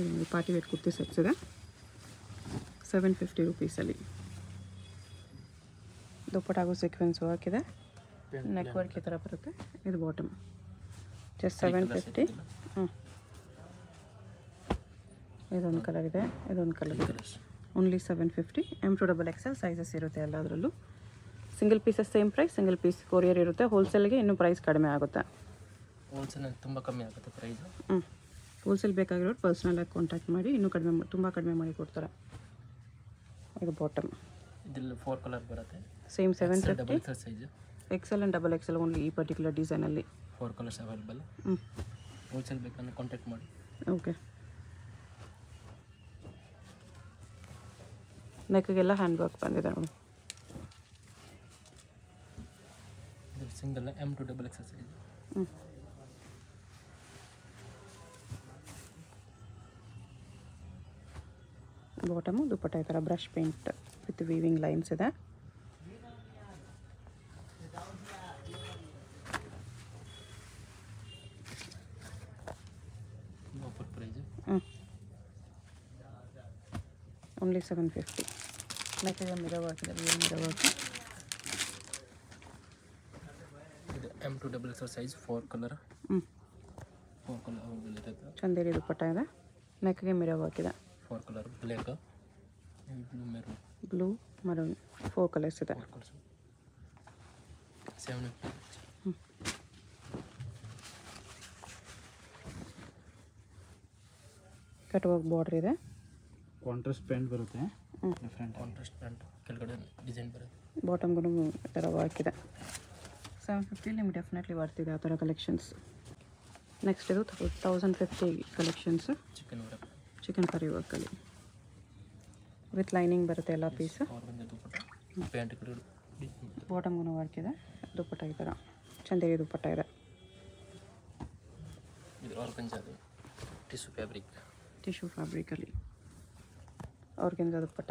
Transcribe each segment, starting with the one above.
ಈ party wear kurti sets ಇದೆ. Seven fifty ರುಪೀಸಲ್ಲಿ ದುಪ್ಪಟ್ಟಾಗೂ ಸೀಕ್ವೆನ್ಸ್ ಹಾಕಿದೆ ನೆಕ್ ವರ್ಕ್ ಈ ಥರ ಬರುತ್ತೆ. ಇದು ಬಾಟಮ್ ಜಸ್ಟ್ ಸೆವೆನ್ ಫಿಫ್ಟಿ ಹ್ಞೂ ಇದೊಂದು ಕಲರ್ ಇದೆ. ಇದೊಂದು ಕಲರ್ ಇದೆ. Only seven fifty M to double XL sizes ಇರುತ್ತೆ ಎಲ್ಲದರಲ್ಲೂ. Single pieces same price single piece courier ಇರುತ್ತೆ. ಹೋಲ್ಸೇಲ್ಗೆ ಇನ್ನೂ ಪ್ರೈಸ್ ಕಡಿಮೆ ಆಗುತ್ತೆ. ಹೋಲ್ಸೇಲ್ ತುಂಬ ಕಮ್ಮಿ ಆಗುತ್ತೆ ಪ್ರೈಸ್ ಹ್ಞೂ ಹೋಲ್ಸೇಲ್ ಬೇಕಾಗಿರೋರು ಪರ್ಸ್ನಲಾಗಿ ಕಾಂಟ್ಯಾಕ್ಟ್ ಮಾಡಿ ಇನ್ನೂ ಕಡಿಮೆ ತುಂಬ ಕಡಿಮೆ ಮಾಡಿ ಕೊಡ್ತಾರೆ. ಇದು ಬಾಟಮ್ ಇದ್ರಲ್ಲಿ ಫೋರ್ ಕಲರ್ ಬರುತ್ತೆ. Same seven double XL size XL and double XL only ಈ ಪರ್ಟಿಕ್ಯುಲರ್ ಡಿಸೈನಲ್ಲಿ ಫೋರ್ ಕಲರ್ಸ್ ಅವೈಲೇಬಲ್ ಹ್ಞೂ ಹೋಲ್ಸೇಲ್ ಬೇಕಂದ್ರೆ ಕಾಂಟ್ಯಾಕ್ಟ್ ಮಾಡಿ. ಓಕೆ ನೆಕ್ಗೆಲ್ಲ ಹ್ಯಾಂಡ್ ವರ್ಕ್ ಬಂದಿದೆ ನೋಡಿ. Single M to double XL size ಹ್ಞೂ ಬಾಟಮು ದುಪ್ಪಟ್ಟ ಈ ಥರ brush paint with weaving lines ಇದೆ. ಆಫರ್ ಪ್ರೈಸ್ ಹ್ಞೂ ಓನ್ಲಿ ಸೆವೆನ್ ಫಿಫ್ಟಿ ನೆಕ್ಗೆ ಮಿರೋ ವರ್ಕ್ ಇದೆ ವೀಲ್ ಮಿರೋ ವರ್ಕ್ ಇದು M to double XL size four colour ಹ್ಞೂ ಫೋರ್ ಕಲರ್ ಅವೈಲೇಬಲ್ ಇರುತ್ತೆ. ಚಂದೇರಿ ದುಪ್ಪಟ್ಟ ಇದೆ. ನೆಕ್ಗೆ ಮಿರೋ ವರ್ಕ್ ಇದೆ. Four colour black blue maroon blue maroon four colours ಇದೆ four colours seven cut work border ಇದೆ ಕಾಂಟ್ರಾಸ್ಟ್ ಪ್ಯಾಂಟ್ ಬರುತ್ತೆ. ಹ್ಞೂ ಡಿಫ್ರೆಂಟ್ ಕಾಂಟ್ರಾಸ್ಟ್ ಪ್ಯಾಂಟ್ ಕೆಳಗಡೆ ಡಿಸೈನ್ ಬರುತ್ತೆ. ಬಾಟಮ್ಗೂ ಈ ಥರ ವರ್ಕ್ ಇದೆ. ಸೆವೆನ್ ಫಿಫ್ಟಿ ನಿಮ್ಗೆ ಡೆಫಿನೆಟ್ಲಿ ಬರ್ತಿದೆ ಆ ಥರ ಕಲೆಕ್ಷನ್ಸ್ ನೆಕ್ಸ್ಟ್ ಇದು thousand fifty collections chikan work chikankari ವರ್ಕಲ್ಲಿ with lining ಬರುತ್ತೆ ಎಲ್ಲ ಪೀಸ್ ಬಾಟಮ್ಗೂ ವರ್ಕ್ ಇದೆ ದುಪ್ಪಟ್ಟ ಈ ಥರ ಚಂದೇರಿ ದುಪ್ಪಟ್ಟ ಇದೆ. ಟಿಶ್ಯೂ ಫ್ಯಾಬ್ರಿಕ್ ಟಿಶ್ಯೂ ಫ್ಯಾಬ್ರಿಕಲ್ಲಿ ಅವ್ರಿಗಿಂದ ದುಪ್ಪಟ್ಟ?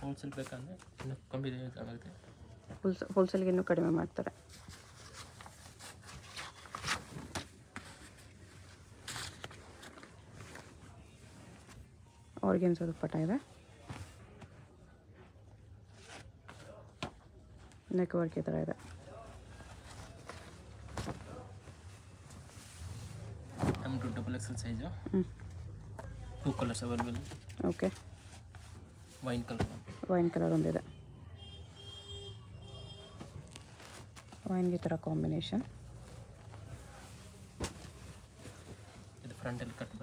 ಹೋಲ್ಸೇಲ್ ಬೇಕಂದ್ರೆ ಇನ್ನು ಕಮ್ಮಿ ರೇಟ್ ಆಗುತ್ತೆ. ಹೋಲ್ಸ್ ಹೋಲ್ಸೇಲ್ಗೆ ಇನ್ನೂ ಕಡಿಮೆ ಮಾಡ್ತಾರೆ. ಆರ್ಗೆನ್ಸ್ ದುಪ್ಪಟ್ಟ ಇದೆ. ನೆಕ್ ವರ್ಕ್ ಈ ಥರ ಇದೆ. Double XL size two colours available okay wine colour wine colour ಒಂದಿದೆ. ವೈನ್ಗೆ ಥರ ಕಾಂಬಿನೇಷನ್ ಇದು ಫ್ರಂಟಲ್ಲಿ ಕಟ್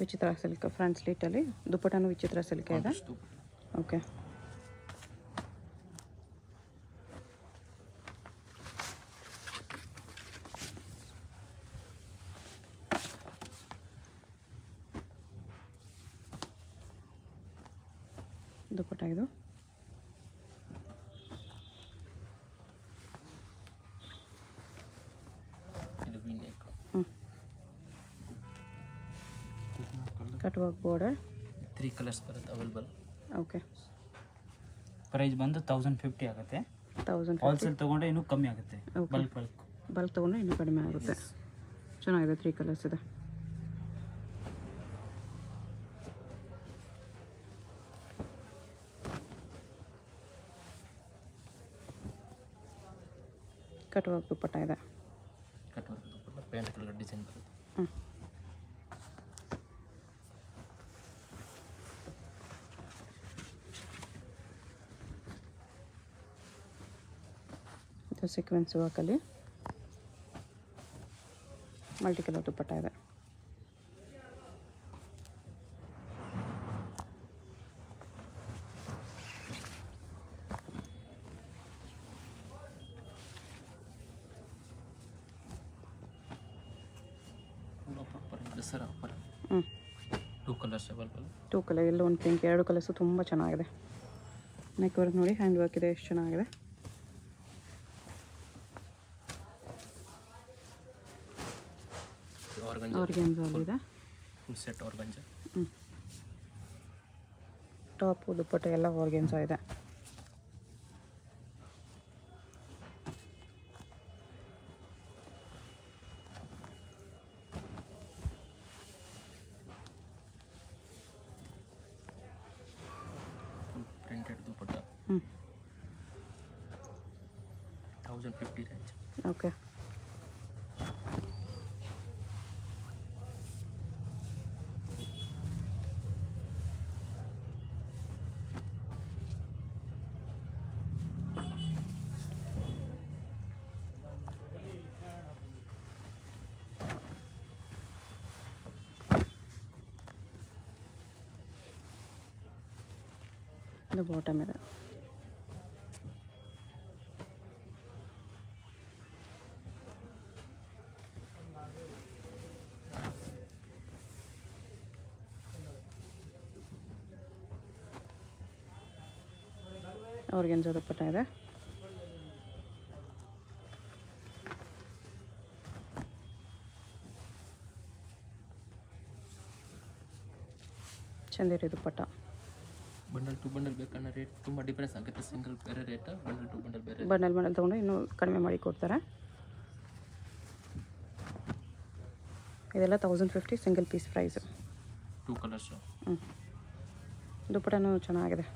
ವಿಚಿತ್ರ ಸಿಲ್ಕ್ ಫ್ರಂಟ್ ಸ್ಲೀಟಲ್ಲಿ ದುಪ್ಪಟ್ಟನು ವಿಚಿತ್ರ ಸಿಲ್ಕ್ ಇದೆ. ಓಕೆ ದುಪ್ಪಟ್ಟ ಇದು ಇದು ವಿ ನೆಕ್ ಹ್ಞೂ cut work border three colours ಬರುತ್ತೆ ಅವೈಲೇಬಲ್ ಓಕೆ ಪ್ರೈಸ್ ಬಂದು ತೌಸಂಡ್ ಫಿಫ್ಟಿ ಆಗುತ್ತೆ. ತೌಸಂಡ್ ಹೋಲ್ಸೇಲ್ ತೊಗೊಂಡ್ರೆ ಇನ್ನೂ ಕಮ್ಮಿ ಆಗುತ್ತೆ. ಬಲ್ಕ್ ಬಲ್ಕ್ ಬಲ್ಕ್ ತೊಗೊಂಡ್ರೆ ಇನ್ನೂ ಕಡಿಮೆ ಆಗುತ್ತೆ. ಚೆನ್ನಾಗಿದೆ ತ್ರೀ ಕಲರ್ಸ್ ಇದೆ. ಕಟ್ ವರ್ಕ್ ದುಪ್ಪಟ್ಟ ಇದೆ. Cut work paint colour design ಬರುತ್ತೆ. ಹ್ಞೂ ಸೀಕ್ವೆನ್ಸ್ ವರ್ಕಲ್ಲಿ ಮಲ್ಟಿ ಕಲರ್ ದುಪ್ಪಟ್ಟ ಇದೆ. ಟೂ ಕಲರ್ ಎಲ್ಲ ಒಂದು ಪಿಂಕ್ ಎರಡು ಕಲರ್ಸು ತುಂಬ ಚೆನ್ನಾಗಿದೆ. ನೆಕ್ ವರ್ಕ್ ನೋಡಿ ಹ್ಯಾಂಡ್ ವರ್ಕ್ ಇದೆ ಎಷ್ಟು ಚೆನ್ನಾಗಿದೆ. ಫುಲ್ ಸೆಟ್ ಹ್ಞೂ ಟಾಪು ದುಪ್ಪಟ್ಟ ಎಲ್ಲ ಆರ್ಗೆನ್ಸ ಇದೆ ಫಿಫ್ಟಿ ರೇಂಜ್ ಓಕೆ ಇದು. ಬಾಟಮ್ ಇದೆ ಅವ್ರಿಗೇನು ದುಪ್ಪಟ್ಟ ಇದೆ? Chanderi dupatta bundle to bundle ಬೇಕನ್ನೋ rate ತುಂಬ ಡಿಫ್ರೆನ್ಸ್ ಆಗುತ್ತೆ. ಸಿಂಗಲ್ ಬೇರೆ ರೇಟ್ ಬಂಡಲ್ ಟು ಬಂಡಲ್ ಬೇರೆ ಬಂಡಲ್ ಬಂಡಲ್ ತಗೊಂಡ್ರೆ ಇನ್ನೂ ಕಡಿಮೆ ಮಾಡಿ ಕೊಡ್ತಾರೆ. ಇದೆಲ್ಲ thousand fifty single piece price two colours ಹ್ಞೂ ದುಪ್ಪಟನೂ ಚೆನ್ನಾಗಿದೆ.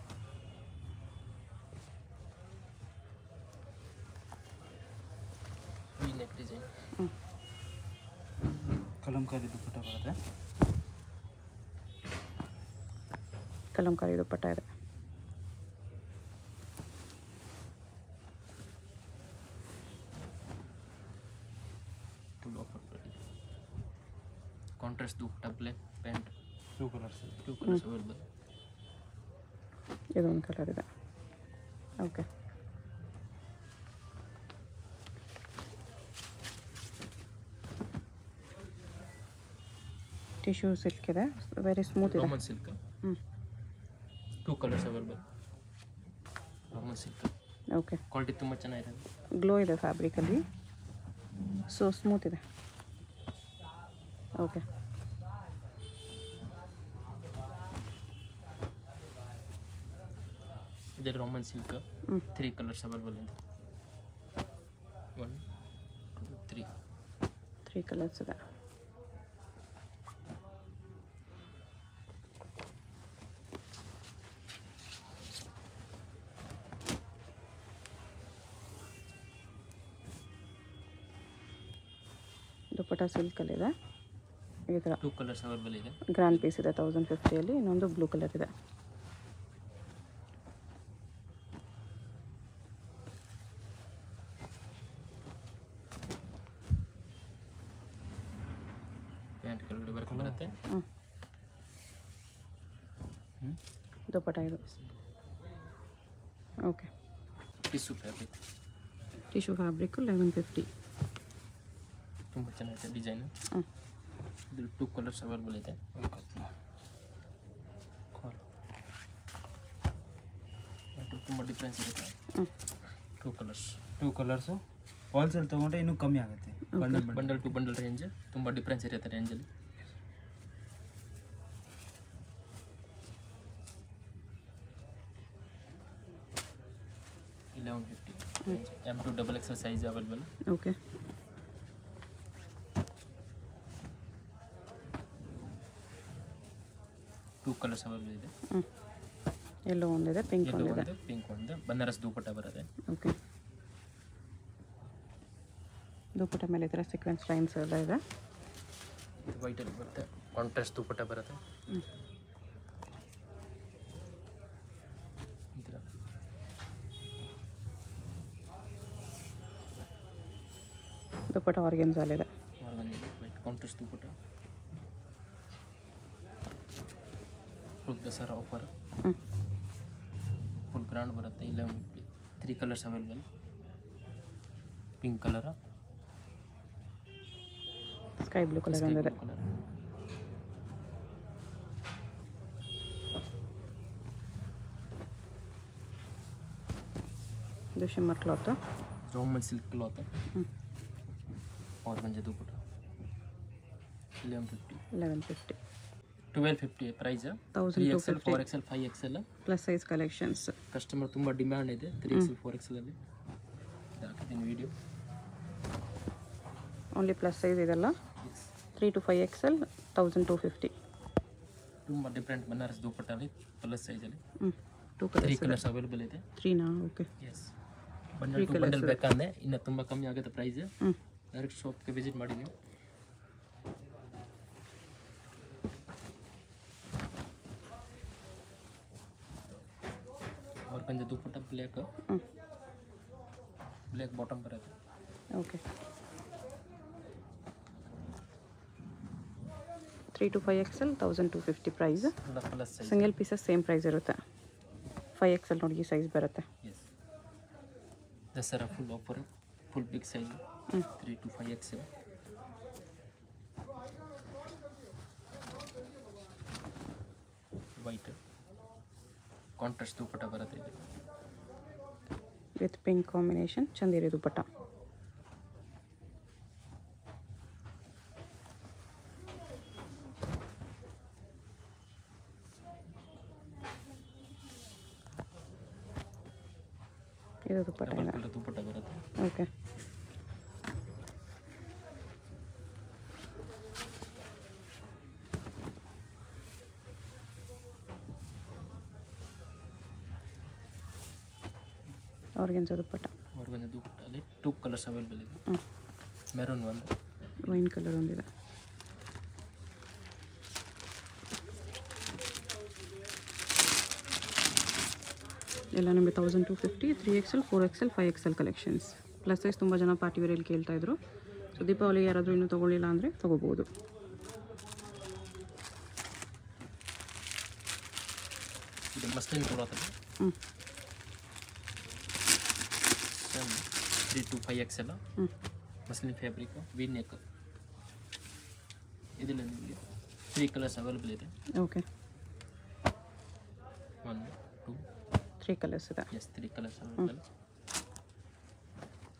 ಕಲಂಕಾರಿ ದುಪ್ಪಟ್ಟ ಬರುತ್ತೆ. ಕಲಂಕಾರಿ ದುಪ್ಪಟ್ಟ ಇದೆ full offer contrast dupatta black pant two colours two colours available ಇದೊಂದು ಕಲರ್ ಇದೆ ಓಕೆ ಟಿಶ್ಯೂ ಸಿಲ್ಕ್ ಇದೆ ವೆರಿ ಸ್ಮೂತ್ ಇದೆ ರಾಮನ್ ಸಿಲ್ಕ್ ಹ್ಞೂ two colours available Roman silk okay quality ತುಂಬ ಚೆನ್ನಾಗಿದೆ. ಗ್ಲೋ ಇದೆ ಫ್ಯಾಬ್ರಿಕಲ್ಲಿ ಸೊ ಸ್ಮೂತ್ ಇದೆ. ಓಕೆ ಇದೆ ರಾಮನ್ ಸಿಲ್ಕ್ ಹ್ಞೂ ತ್ರೀ ಕಲರ್ಸ್ ಅವೈಲೇಬಲ್ ಇದೆ. One two three three colours ಇದೆ. ದುಪ್ಪಟ್ಟ ಸಿಲ್ಕಲ್ಲಿದೆ ಈ ಥರ ಟೂ ಕಲರ್ಸ್ ಅವೈಲೇಬಲ್ ಇದೆ. ಗ್ರ್ಯಾಂಡ್ ಪೀಸ್ ಇದೆ ತೌಸಂಡ್ ಫಿಫ್ಟಿಯಲ್ಲಿ ಇನ್ನೊಂದು ಬ್ಲೂ ಕಲರ್ ಇದೆ. ಪ್ಯಾಂಟ್ ಕೆಳಗಡೆ ವರ್ಕ್ ಬರುತ್ತೆ? ಹ್ಞೂ ದುಪ್ಪಟ್ಟ ಇದು. Okay tissue fabric tissue fabric eleven fifty ತುಂಬ ಚೆನ್ನಾಗಿದೆ ಡಿಸೈನು ಹ್ಞೂ ಇದು ಟೂ ಕಲರ್ಸ್ ಅವೈಲೇಬಲ್ ಇದೆ ಅದು ತುಂಬ ಡಿಫ್ರೆನ್ಸ್ ಇರುತ್ತೆ ಹ್ಞೂ two colours two colours wholesale ತೊಗೊಂಡ್ರೆ ಇನ್ನೂ ಕಮ್ಮಿ ಆಗುತ್ತೆ bundle bundle bundle to bundle range ತುಂಬ ಡಿಫ್ರೆನ್ಸ್ ಇರುತ್ತೆ ರೇಂಜಲ್ಲಿ eleven fifty M to double XL size available two colours available ಇದೆ. ಹ್ಞೂ ಎಲ್ಲೋ ಒಂದಿದೆ ಪಿಂಕ್ ಇದು ಒಂದಿದೆ ಒಂದು ಪಿಂಕ್ ಒಂದು ಬನಾರಸ್ ದುಪಟ್ಟ ಬರುತ್ತೆ ಓಕೆ ದುಪಟ್ಟ ಮೇಲೆ ಈ ಥರ ಸೀಕ್ವೆನ್ಸ್ ಲೈನ್ಸ್ ಎಲ್ಲ ಇದೆ. ವೈಟಲ್ಲಿ ಬರುತ್ತೆ. ಕಾಂಟ್ರಾಸ್ಟ್ ದುಪಟ್ಟ ಬರುತ್ತೆ. ಹ್ಞೂ ಈ ಅಲ್ಲಿದೆ contrast dupatta. Dasara offer full grand ಬರುತ್ತೆ ಇಲ್ಲ three colours available pink colour sky blue colour ಒಂದಿದೆ ಇದು ಶಿಮ್ಮರ್ ಕ್ಲಾತ್ ಜಾಮನ್ ಸಿಲ್ಕ್ ಕ್ಲಾತ್ ಅವ್ರು ಬಂದಿದ್ದು ಕೂಡ eleven fifty eleven fifty twelve fifty price three XL four XL five XL plus size collections customer ತುಂಬ demand ಇದೆ ತ್ರೀ ಎಕ್ಸೆಲ್ ಫೋರ್ ಎಕ್ಸೆಲಲ್ಲಿ ಹಾಕಿದ್ದೀನಿ ವಿಡಿಯೋ ಓನ್ಲಿ ಪ್ಲಸ್ ಸೈಜ್ ಇದೆಲ್ಲ? Three to five XL thousand two fifty ತುಂಬ different Banaras ದುಪಟ್ಟಲ್ಲಿ plus ಸೈಜಲ್ಲಿ two three colours colours available ಇದೆ. ತ್ರೀನಾ okay yes bundle to bundle ಬೇಕಂದ್ರೆ ಇನ್ನು ತುಂಬ ಕಮ್ಮಿ ಆಗುತ್ತೆ ಪ್ರೈಸ್ ಡೈರೆಕ್ಟ್ ಶಾಪ್ಗೆ ವಿಸಿಟ್ ಮಾಡಿ ನೀವು. ಅವ್ರಿಗೊಂದು ದುಪ್ಪಟ್ಟ ಬ್ಲ್ಯಾಕ್ ಹ್ಞೂ ಬ್ಲ್ಯಾಕ್ ಬಾಟಮ್ ಬರುತ್ತೆ okay three to five XL thousand two fifty price ಎಲ್ಲ plus size single pieces same price ಇರುತ್ತೆ ಫೈವ್ ಎಕ್ಸೆಲ್ ನೋಡಿ ಈ ಸೈಜ್ ಬರುತ್ತೆ yes Dasara full offer full big size hmm. Three to five X white contrast dupatta ಬರುತ್ತೆ with pink combination Chanderi dupatta ಇದು dupatta double ಇದೆ colour dupatta ಬರುತ್ತೆ okay organza dupatta ದುಪ್ಪಟ್ಟಲ್ಲಿ two colours available ಇದೆ. ಮೆರೂನ್ ಒಂದು. ವೈನ್ ಕಲರ್ ಒಂದಿದೆ. ಎಲ್ಲ ನಿಮಗೆ thousand two fifty three XL four XL five XL collections plus size ತುಂಬ ಜನ ಪಾರ್ಟಿ ವೇರಲ್ಲಿ ಕೇಳ್ತಾ ಇದ್ರು. ಸೊ ದೀಪಾವಳಿ ಯಾರಾದರೂ ಇನ್ನೂ ತೊಗೊಳ್ಳಿಲ್ಲ ಅಂದರೆ ತೊಗೋಬೋದು. ಮಸ್ಲಿನ್ ಹ್ಞೂ ತ್ರೀ ಟು ಫೈವ್ ಎಕ್ಸ್ ಎಲ್ಲ ಹ್ಞೂ ಮಸ್ಲಿನ್ ಫ್ಯಾಬ್ರಿಕ್ ವಿ ನೆಕ್ ಇದರಲ್ಲಿ ನಿಮಗೆ ತ್ರೀ ಕಲರ್ಸ್ ಅವೈಲೇಬಲ್ ಇದೆ okay one two three colours ಇದೆ ಎಸ್ ತ್ರೀ ಕಲರ್ಸ್ ಅವೈಲೇಬಲ್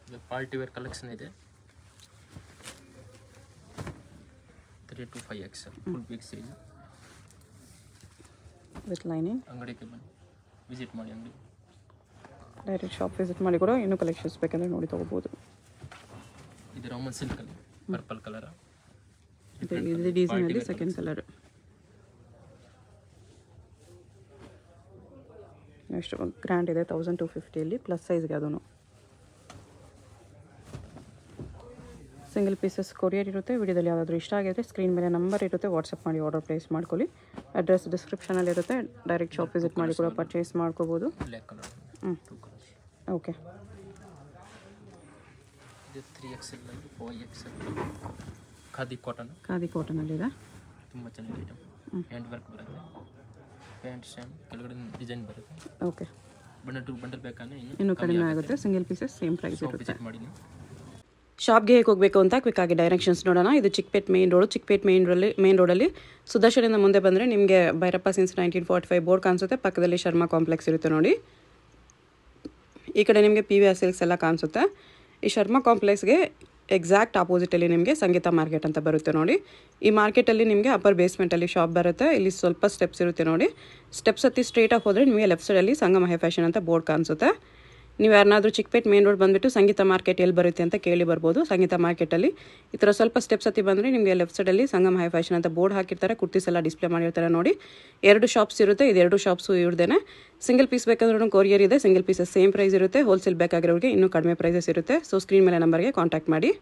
ಇದು ಪಾರ್ಟಿ ವೇರ್ ಕಲೆಕ್ಷನ್ ಇದೆ three to five X full big size with lining ಅಂಗಡಿಗೆ ಬನ್ನಿ ವಿಸಿಟ್ ಮಾಡಿ ಅಂಗಡಿ ಡೈರೆಕ್ಟ್ ಶಾಪ್ ವಿಸಿಟ್ ಮಾಡಿ ಕೂಡ ಇನ್ನೂ ಕಲೆಕ್ಷನ್ಸ್ ಬೇಕಂದ್ರೆ ನೋಡಿ ತಗೋಬಹುದು ಇದು ರೋಮನ್ ಸಿಲ್ಕ್ ಅಲ್ಲಿ ಪರ್ಪಲ್ ಕಲರ್ ಇದು ಡಿಸೈನ್ ಡಿಸೈನಲ್ಲಿ ಸೆಕೆಂಡ್ ಕಲರ್ ನೆಕ್ಸ್ಟ್ ಗ್ರ್ಯಾಂಡ್ ಇದೆ ತೌಸಂಡ್ ಟು ಫಿಫ್ಟಿಯಲ್ಲಿ ಪ್ಲಸ್ ಸೈಜ್ಗೆ ಅದೂ ಸಿಂಗಲ್ ಪೀಸಸ್ ಕೊರಿಯರ್ ಇರುತ್ತೆ ವಿಡಿಯೋದಲ್ಲಿ ಯಾವುದಾದ್ರೂ ಇಷ್ಟ ಆಗಿದ್ರೆ ಸ್ಕ್ರೀನ್ ಮೇಲೆ ನಂಬರ್ ಇರುತ್ತೆ ವಾಟ್ಸಪ್ ಮಾಡಿ ಆರ್ಡರ್ ಪ್ಲೇಸ್ ಮಾಡ್ಕೊಳ್ಳಿ. ಅಡ್ರೆಸ್ ಡಿಸ್ಕ್ರಿಪ್ಷನಲ್ಲಿ ಇರುತ್ತೆ ಡೈರೆಕ್ಟ್ ಶಾಪ್ ವಿಸಿಟ್ ಮಾಡಿ ಕೂಡ ಪರ್ಚೇಸ್ ಮಾಡ್ಕೋಬೋದು. Black okay three X L four X L khadi cotton khadi ಕಾಟನಲ್ಲಿದೆ ತುಂಬ ಚೆನ್ನಾಗಿ ಐಟಮ್ ಹ್ಯಾಂಡ್ ವರ್ಕ್ ಬರುತ್ತೆ. ಪ್ಯಾಂಟ್ ಸ್ಟ್ಯಾಮ್ ಕೆಳಗಡೆ ಡಿಸೈನ್ ಬರುತ್ತೆ. ಓಕೆ ಬಂಡಲ್ ಟು ಬಂಡಲ್ ಬೇಕಾದ್ರೆ ಇನ್ನೂ ಕಡಿಮೆ ಆಗುತ್ತೆ. ಸಿಂಗಲ್ ಪೀಸಸ್ ಸೇಮ್ ಪ್ರೈಸ್ ಇರುತ್ತೆ. ಮಾಡಿ ನೀವು. ಶಾಪ್ಗೆ ಹೇಗೆ ಹೋಗಬೇಕು ಅಂತ ಕ್ವಿಕ್ ಆಗಿ ಡೈರೆಕ್ಷನ್ಸ್ ನೋಡೋಣ. ಇದು Chickpet main road Chickpet main ರೋಡಲ್ಲಿ ಮೇನ್ ರೋಡಲ್ಲಿ ಸುದರ್ಶನಿಂದ ಮುಂದೆ ಬಂದರೆ ನಿಮಗೆ Byrappa since nineteen forty five board ಕಾಣಿಸುತ್ತೆ. ಪಕ್ಕದಲ್ಲಿ ಶರ್ಮಾ ಕಾಂಪ್ಲೆಕ್ಸ್ ಇರುತ್ತೆ ನೋಡಿ. ಈ ಕಡೆ ನಿಮಗೆ ಪಿ ವಿ ಆರ್ ಸಿಲ್ಕ್ಸ್ ಎಲ್ಲ ಕಾಣಿಸುತ್ತೆ. ಈ ಶರ್ಮಾ ಕಾಂಪ್ಲೆಕ್ಸ್ಗೆ ಎಕ್ಸಾಕ್ಟ್ ಆಪೋಸಿಟಲ್ಲಿ ನಿಮಗೆ ಸಂಗೀತ ಮಾರ್ಕೆಟ್ ಅಂತ ಬರುತ್ತೆ ನೋಡಿ. ಈ ಮಾರ್ಕೆಟಲ್ಲಿ ನಿಮಗೆ ಅಪ್ಪರ್ ಬೇಸ್ಮೆಂಟಲ್ಲಿ ಶಾಪ್ ಬರುತ್ತೆ. ಇಲ್ಲಿ ಸ್ವಲ್ಪ ಸ್ಟೆಪ್ಸ್ ಇರುತ್ತೆ ನೋಡಿ. ಸ್ಟೆಪ್ಸ್ ಹತ್ತಿ ಸ್ಟ್ರೇಟಾಗಿ ಹೋದರೆ ನಿಮಗೆ ಲೆಫ್ಟ್ ಸೈಡಲ್ಲಿ ಸಂಗಮ ಹೈ ಫ್ಯಾಷನ್ ಅಂತ ಬೋರ್ಡ್ ಕಾಣಿಸುತ್ತೆ. ನೀವು ಯಾರನ್ನಾದರೂ ಚಿಕ್ಕಪೇಟ್ ಮೇನ್ ರೋಡ್ ಬಂದುಬಿಟ್ಟು ಸಂಗೀತ ಮಾರ್ಕೆಟ್ ಎಲ್ಲಿ ಬರುತ್ತೆ ಅಂತ ಕೇಳಿ ಬರ್ಬೋದು. ಸಂಗೀತ ಮಾರ್ಕೆಟಲ್ಲಿ ಈ ಥರ ಸ್ವಲ್ಪ ಸ್ಟೆಪ್ಸ್ ಹತ್ತಿ ಬಂದರೆ ನಿಮಗೆ ಲೆಫ್ಟ್ ಸೈಡಲ್ಲಿ ಸಂಗಮ್ ಹೈ ಫ್ಯಾಷನ್ ಅಂತ ಬೋರ್ಡ್ ಹಾಕಿರ್ತಾರೆ. ಕುರ್ತೀಸ್ ಎಲ್ಲ ಡಿಸ್ಪ್ಲೇ ಮಾಡಿರ್ತಾರೆ ನೋಡಿ. ಎರಡು ಶಾಪ್ಸ್ ಇರುತ್ತೆ. ಇದು ಎರಡು ಶಾಪ್ಸು ಇವ್ರದೇ ಸಿಂಗಲ್ ಪೀಸ್ ಬೇಕಾದ್ರೂ ಕೊರಿಯರ್ ಇದೆ. ಸಿಂಗಲ್ ಪೀಸಸ್ ಸೇಮ್ ಪ್ರೈಸ್ ಇರುತ್ತೆ. ಹೋಲ್ಸೇಲ್ ಬೇಕಾಗಿರೋರಿಗೆ ಇನ್ನೂ ಕಡಿಮೆ ಪ್ರೈಸಸ್ ಇರುತ್ತೆ. ಸೊ ಸ್ಕ್ರೀನ್ ಮೇಲೆ ನಂಬರ್ಗೆ ಕಾಂಟ್ಯಾಕ್ಟ್ ಮಾಡಿ.